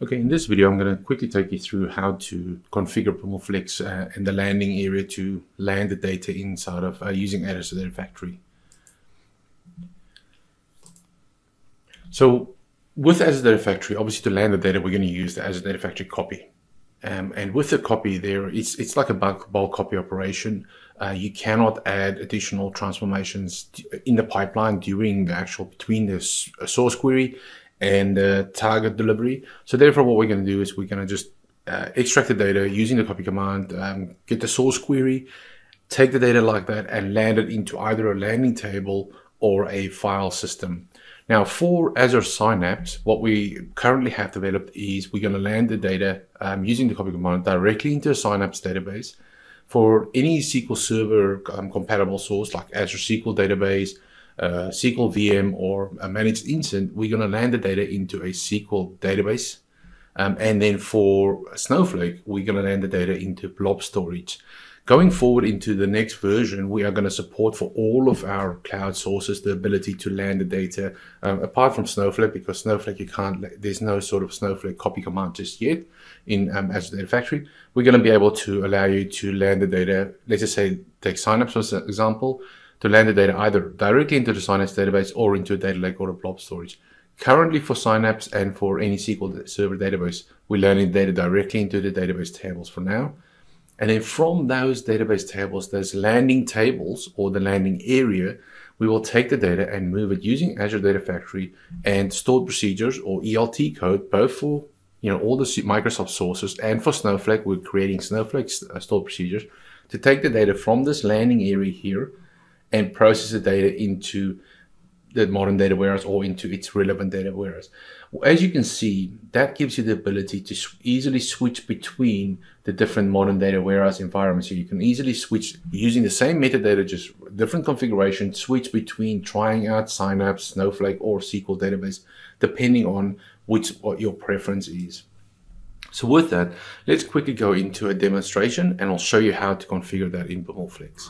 Okay, in this video, I'm going to quickly take you through how to configure BimlFlex uh, and the landing area to land the data inside of uh, using Azure Data Factory. So with Azure Data Factory, obviously to land the data, we're going to use the Azure Data Factory copy. Um, and with the copy there, it's, it's like a bulk, bulk copy operation. Uh, you cannot add additional transformations in the pipeline during the actual between the source query and target delivery. So therefore, what we're going to do is we're going to just uh, extract the data using the copy command, um, get the source query, take the data like that and land it into either a landing table or a file system. Now for Azure Synapse, what we currently have developed is we're going to land the data um, using the copy command directly into a Synapse database. For any SQL Server um, compatible source like Azure SQL database, uh, SQL VM or a managed instance, we're going to land the data into a SQL database. Um, and then for Snowflake, we're going to land the data into blob storage. Going forward into the next version, we are going to support for all of our cloud sources the ability to land the data, um, apart from Snowflake, because Snowflake, you can't, there's no sort of Snowflake copy command just yet in um, Azure Data Factory. We're going to be able to allow you to land the data, let's just say, take Synapse as an example, to land the data either directly into the Synapse database or into a data lake or a blob storage. Currently for Synapse and for any SQL Server database, we're landing data directly into the database tables for now. And then from those database tables, those landing tables or the landing area, we will take the data and move it using Azure Data Factory and stored procedures or ELT code, both for you know all the Microsoft sources and for Snowflake. We're creating Snowflake uh, stored procedures to take the data from this landing area here and process the data into the modern data warehouse or into its relevant data warehouse. As you can see, that gives you the ability to easily switch between the different modern data warehouse environments. So you can easily switch using the same metadata, just different configuration, switch between trying out Synapse, Snowflake, or SQL database, depending on which what your preference is. So with that, let's quickly go into a demonstration and I'll show you how to configure that in BimlFlex.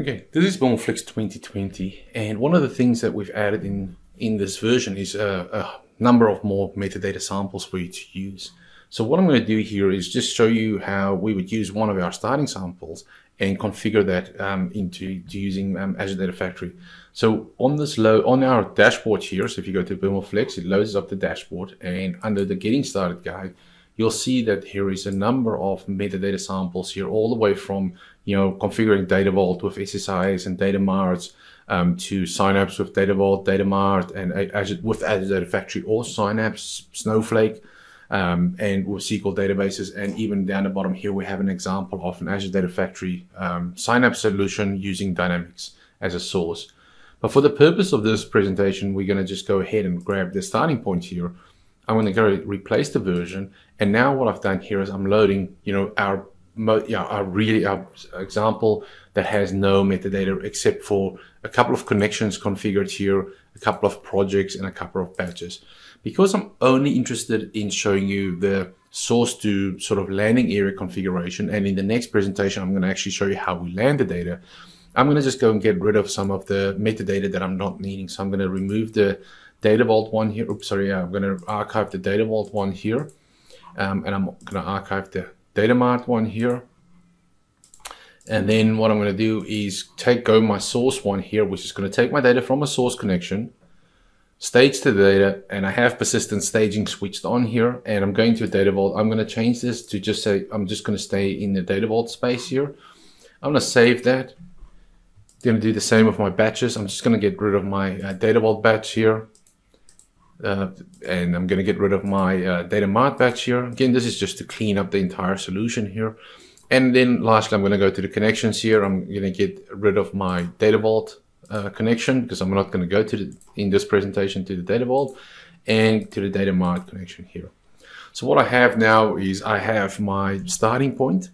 Okay, this is BimlFlex 2020, and one of the things that we've added in, in this version is a, a number of more metadata samples for you to use. So what I'm going to do here is just show you how we would use one of our starting samples and configure that um, into using um, Azure Data Factory. So on this low on our dashboard here, so if you go to BimlFlex, it loads up the dashboard and under the getting started guide, you'll see that here is a number of metadata samples here, all the way from you know configuring Data Vault with SSIS and Data Marts um, to Synapse with Data Vault, Data Mart, and Azure, with Azure Data Factory or Synapse, Snowflake, um, and with SQL databases. And even down the bottom here, we have an example of an Azure Data Factory um, Synapse solution using Dynamics as a source. But for the purpose of this presentation, we're going to just go ahead and grab the starting point here. I'm going to go replace the version. And now what I've done here is I'm loading, you know, our yeah, our really our example that has no metadata except for a couple of connections configured here, a couple of projects and a couple of patches. Because I'm only interested in showing you the source to sort of landing area configuration. And in the next presentation, I'm going to actually show you how we land the data. I'm going to just go and get rid of some of the metadata that I'm not needing. So I'm going to remove the data vault one here. Oops, sorry. Yeah, I'm going to archive the data vault one here. Um, and I'm going to archive the data mart one here. And then what I'm going to do is take go my source one here, which is going to take my data from a source connection, stage the data, and I have persistent staging switched on here. And I'm going to data vault. I'm going to change this to just say I'm just going to stay in the data vault space here. I'm going to save that. I'm going to do the same with my batches. I'm just going to get rid of my uh, data vault batch here. Uh, and I'm going to get rid of my uh, data mart batch here. Again, this is just to clean up the entire solution here. And then lastly, I'm going to go to the connections here. I'm going to get rid of my data vault uh, connection because I'm not going to go to the, in this presentation to the data vault and to the data mart connection here. So what I have now is I have my starting point.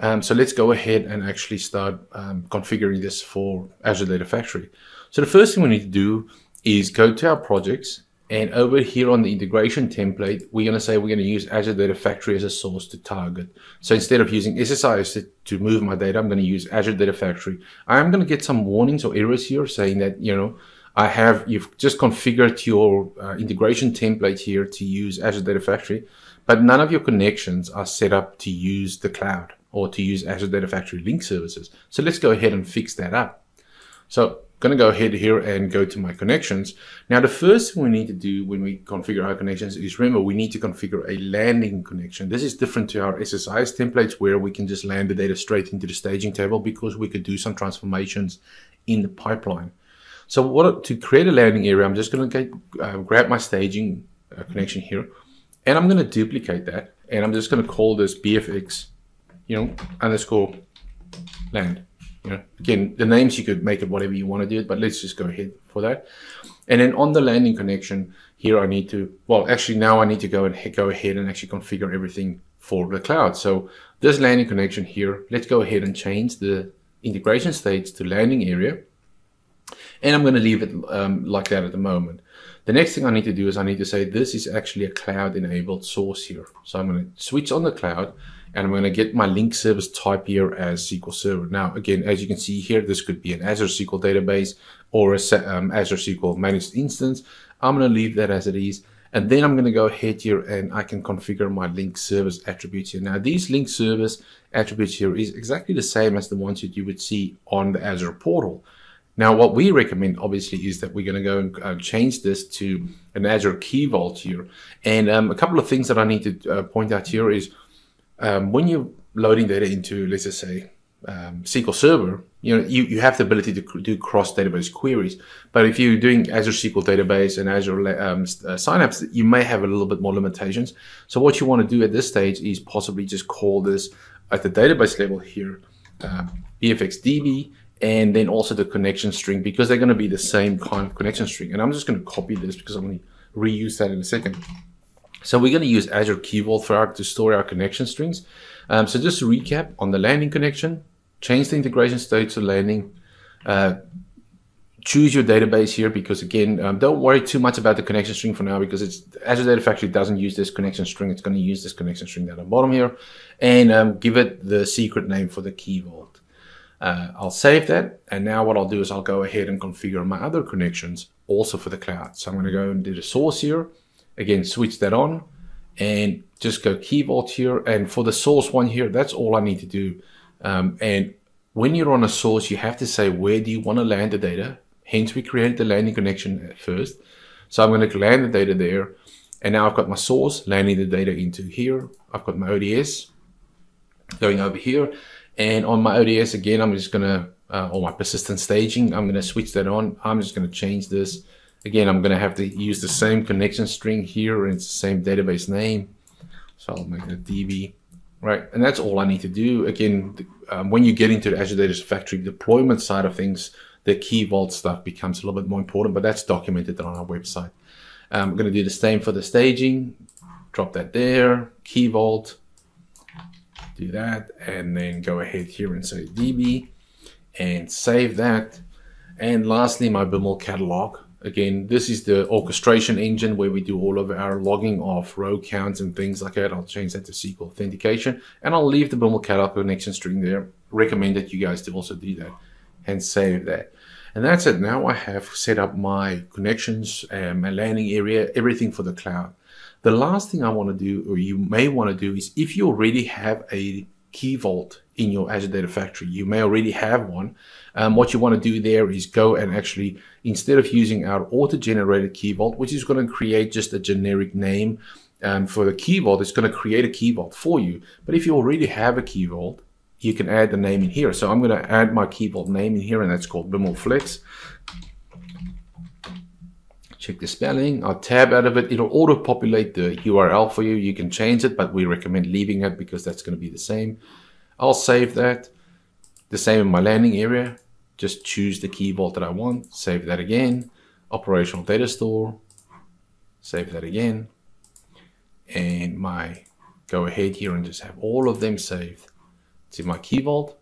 Um, so let's go ahead and actually start um, configuring this for Azure Data Factory. So the first thing we need to do is go to our projects and over here on the integration template, we're going to say we're going to use Azure Data Factory as a source to target. So instead of using SSIS to, move my data, I'm going to use Azure Data Factory. I'm going to get some warnings or errors here saying that, you know, I have, you've just configured your uh, integration template here to use Azure Data Factory, but none of your connections are set up to use the cloud or to use Azure Data Factory link services. So let's go ahead and fix that up. So going to go ahead here and go to my connections. Now, the first thing we need to do when we configure our connections is remember, we need to configure a landing connection. This is different to our SSIS templates where we can just land the data straight into the staging table because we could do some transformations in the pipeline. So what to create a landing area, I'm just going to uh, grab my staging uh, connection here and I'm going to duplicate that and I'm just going to call this BFX, you know, underscore land. You know, again, the names you could make it whatever you want to do it, but let's just go ahead for that. And then on the landing connection here, I need to, well, actually now I need to go and go ahead and actually configure everything for the cloud. So this landing connection here, let's go ahead and change the integration states to landing area. And I'm going to leave it um, like that at the moment. The next thing I need to do is I need to say this is actually a cloud enabled source here. So I'm going to switch on the cloud and I'm going to get my link service type here as SQL Server. Now, again, as you can see here, this could be an Azure SQL database or a um, Azure SQL managed instance. I'm going to leave that as it is. And then I'm going to go ahead here and I can configure my link service attributes here. Now, these link service attributes here is exactly the same as the ones that you would see on the Azure portal. Now, what we recommend, obviously, is that we're going to go and uh, change this to an Azure Key Vault here. And um, a couple of things that I need to uh, point out here is um, when you're loading data into, let's just say, um, SQL Server, you know, you, you have the ability to do cross database queries. But if you're doing Azure SQL Database and Azure um, uh, Synapse, you may have a little bit more limitations. So what you want to do at this stage is possibly just call this at the database level here, uh, BFXDB, and then also the connection string because they're going to be the same kind of connection string. And I'm just going to copy this because I'm going to reuse that in a second. So we're going to use Azure Key Vault for our, to store our connection strings. Um, so just to recap on the landing connection, change the integration state to landing, uh, choose your database here because again, um, don't worry too much about the connection string for now because it's Azure Data Factory doesn't use this connection string. It's going to use this connection string down the bottom here and um, give it the secret name for the key vault. Uh, I'll save that. And now what I'll do is I'll go ahead and configure my other connections also for the cloud. So I'm going to go and do the source here Again, switch that on and just go key vault here. And for the source one here, that's all I need to do. Um, and when you're on a source, you have to say, where do you want to land the data? Hence, we created the landing connection at first. So I'm going to land the data there. And now I've got my source landing the data into here. I've got my ODS going over here. And on my ODS, again, I'm just going to, uh, or my persistent staging, I'm going to switch that on. I'm just going to change this Again, I'm going to have to use the same connection string here and it's the same database name. So I'll make it DB, right? And that's all I need to do. Again, um, when you get into the Azure Data Factory deployment side of things, the Key Vault stuff becomes a little bit more important, but that's documented on our website. I'm going to do the same for the staging. Drop that there, Key Vault, do that, and then go ahead here and say DB and save that. And lastly, my BIML catalog. Again, this is the orchestration engine where we do all of our logging of row counts and things like that. I'll change that to SQL authentication and I'll leave the BIML catalog connection string there. Recommend that you guys to also do that and save that. And that's it. Now I have set up my connections and my landing area, everything for the cloud. The last thing I want to do, or you may want to do is if you already have a key vault in your Azure Data Factory. You may already have one. Um, what you want to do there is go and actually, instead of using our auto-generated key vault, which is going to create just a generic name um, for the key vault, it's going to create a key vault for you. But if you already have a key vault, you can add the name in here. So I'm going to add my key vault name in here, and that's called BIML Flex. Check the spelling. I'll tab out of it. It'll auto-populate the URL for you. You can change it, but we recommend leaving it because that's going to be the same. I'll save that. The same in my landing area. Just choose the key vault that I want. Save that again. Operational data store. Save that again. And my go ahead here and just have all of them saved to my key vault.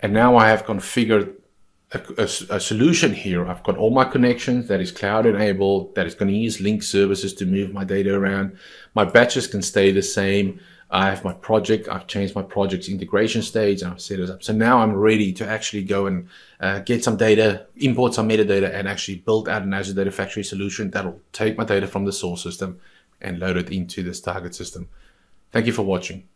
And now I have configured a, a, a, solution here. I've got all my connections that is cloud enabled, that is going to use link services to move my data around. My batches can stay the same. I have my project. I've changed my project's integration stage and I've set it up. So now I'm ready to actually go and uh, get some data, import some metadata and actually build out an Azure Data Factory solution that'll take my data from the source system and load it into this target system. Thank you for watching.